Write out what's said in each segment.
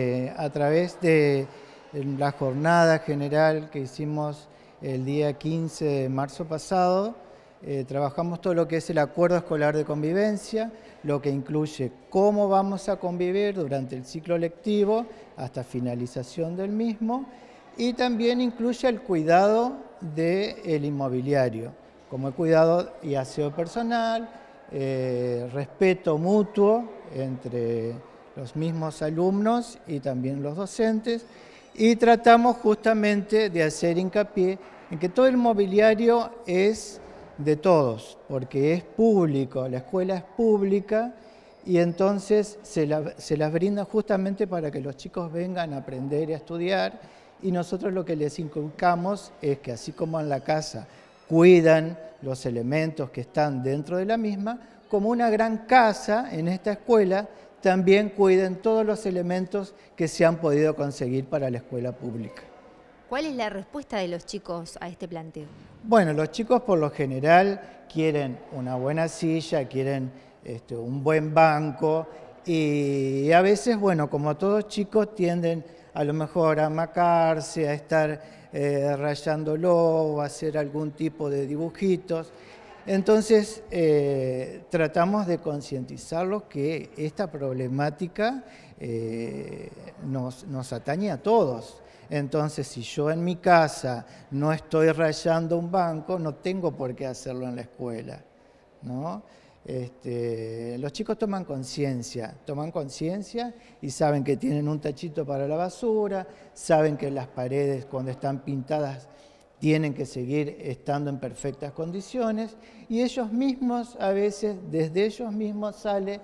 A través de la jornada general que hicimos el día 15 de marzo pasado, eh, trabajamos todo lo que es el acuerdo escolar de convivencia, lo que incluye cómo vamos a convivir durante el ciclo lectivo hasta finalización del mismo y también incluye el cuidado del inmobiliario, como el cuidado y aseo personal, eh, respeto mutuo entre los mismos alumnos y también los docentes, y tratamos justamente de hacer hincapié en que todo el mobiliario es de todos, porque es público, la escuela es pública y entonces se, se las brinda justamente para que los chicos vengan a aprender y a estudiar y nosotros lo que les inculcamos es que así como en la casa cuidan los elementos que están dentro de la misma, como una gran casa en esta escuela también cuiden todos los elementos que se han podido conseguir para la escuela pública. ¿Cuál es la respuesta de los chicos a este planteo? Bueno, los chicos por lo general quieren una buena silla, quieren este, un buen banco y a veces, bueno, como todos chicos tienden a lo mejor a macarse, a estar eh, rayándolo, a hacer algún tipo de dibujitos. Entonces, eh, tratamos de concientizarlos que esta problemática eh, nos, atañe a todos. Entonces, si yo en mi casa no estoy rayando un banco, no tengo por qué hacerlo en la escuela. ¿no? Este, los chicos toman conciencia, toman conciencia y saben que tienen un tachito para la basura, saben que las paredes cuando están pintadas tienen que seguir estando en perfectas condiciones y ellos mismos, a veces desde ellos mismos sale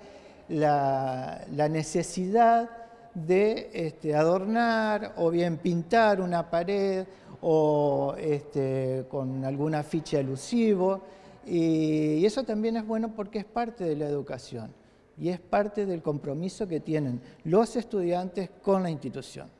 la, necesidad de este, adornar o bien pintar una pared o este, con alguna ficha alusivo y eso también es bueno porque es parte de la educación y es parte del compromiso que tienen los estudiantes con la institución.